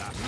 Ah.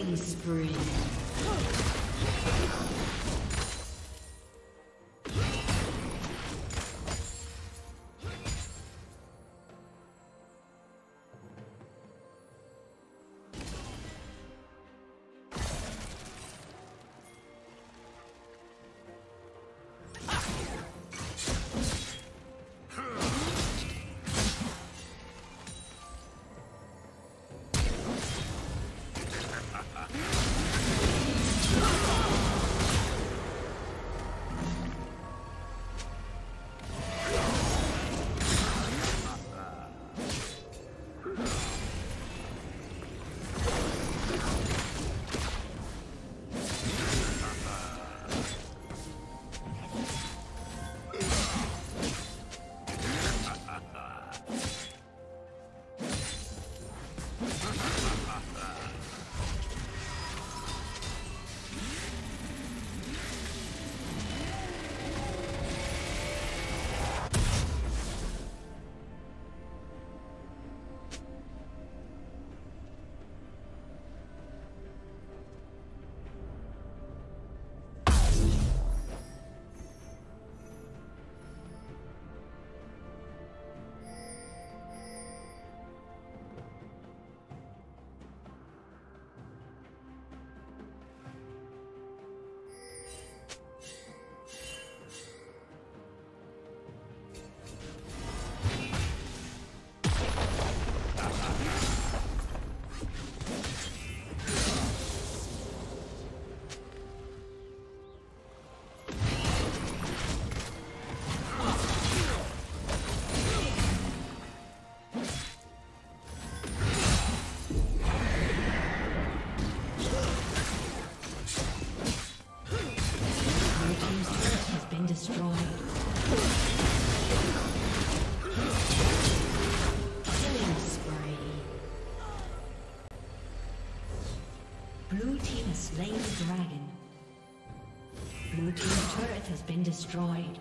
Killing spree. Destroyed.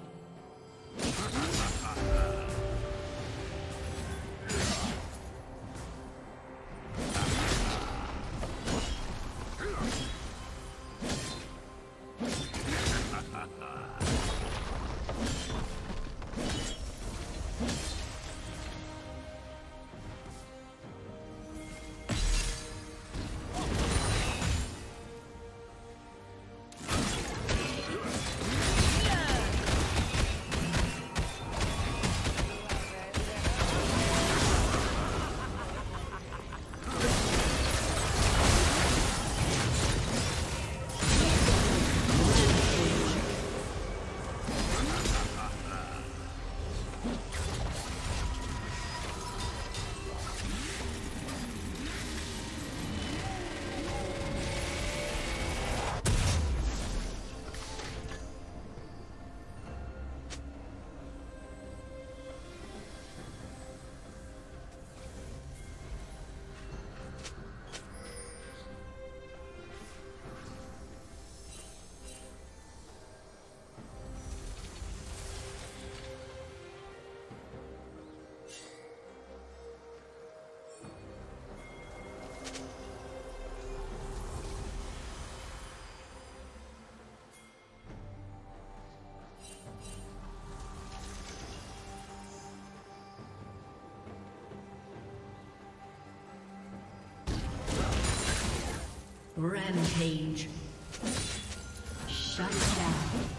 Rampage. Shut down.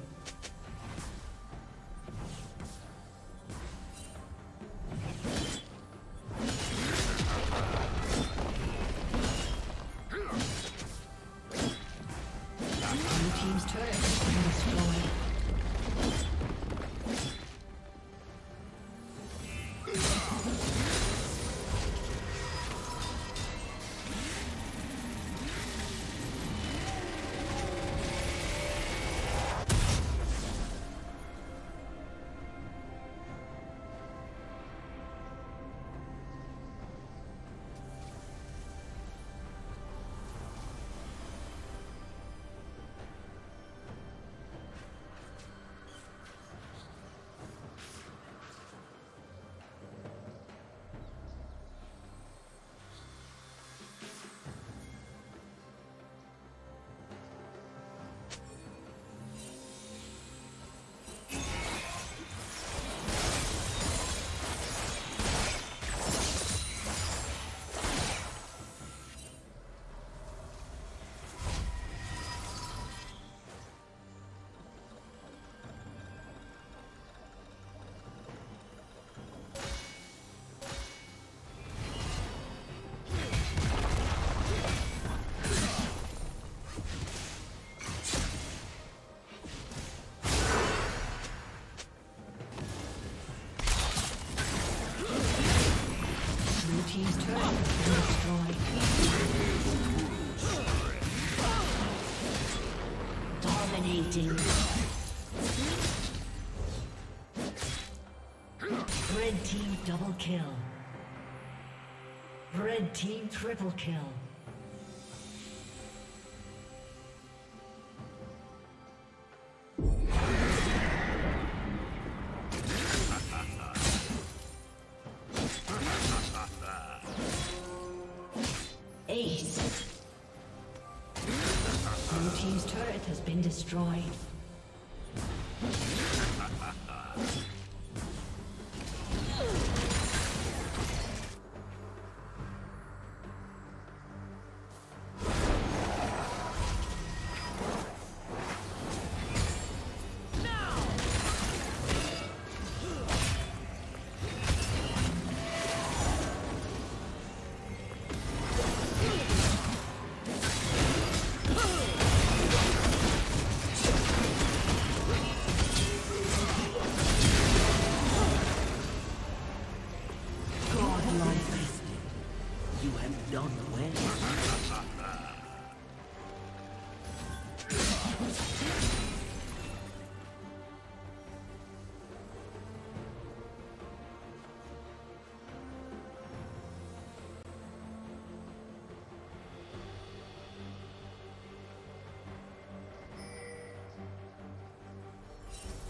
team's turret has destroyed. Dominating. Red team double kill. Red team triple kill.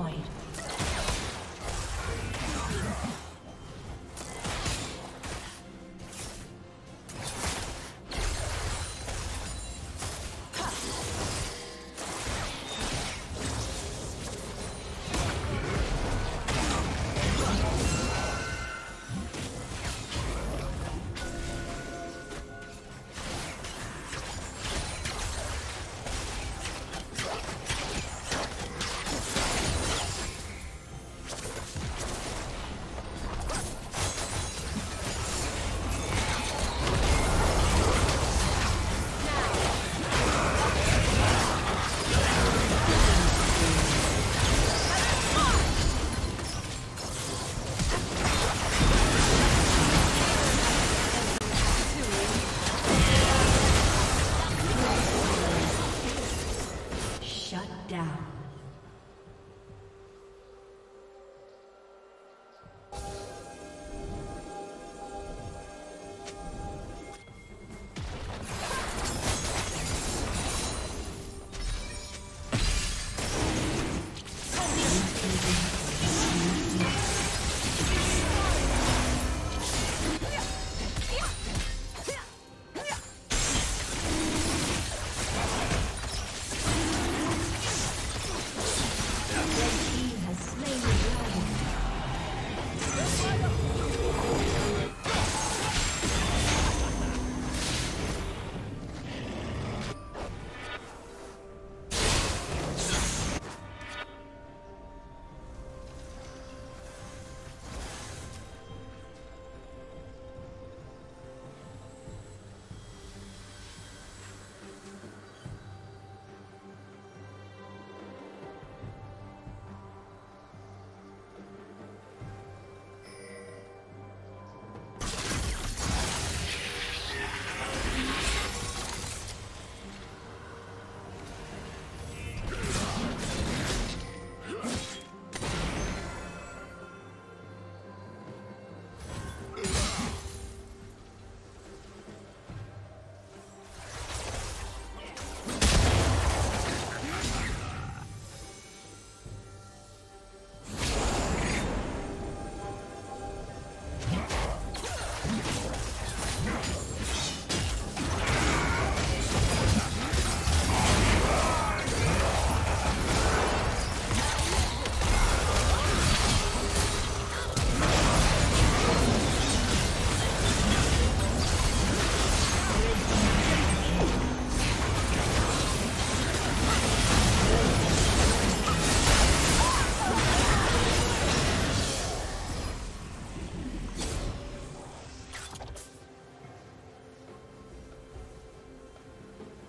destroyed.